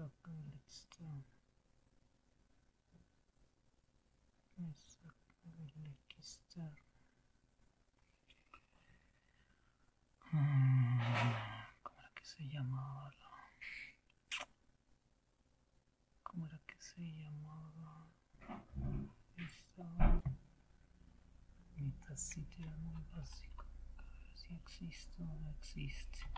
saca el extremo. Me saca el. Ah, ¿Cómo era que se llamaba? la- ¿Cómo era que se llamaba? Esta mitacita era muy básico. A ver si existe o no existe.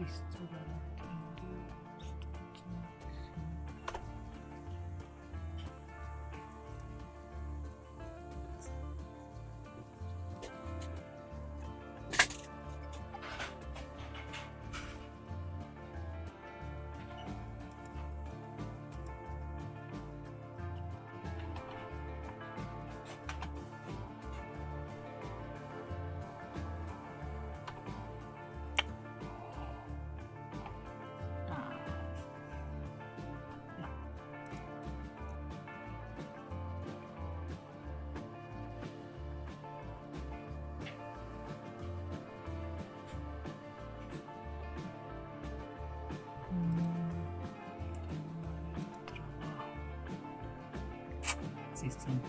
is to existing.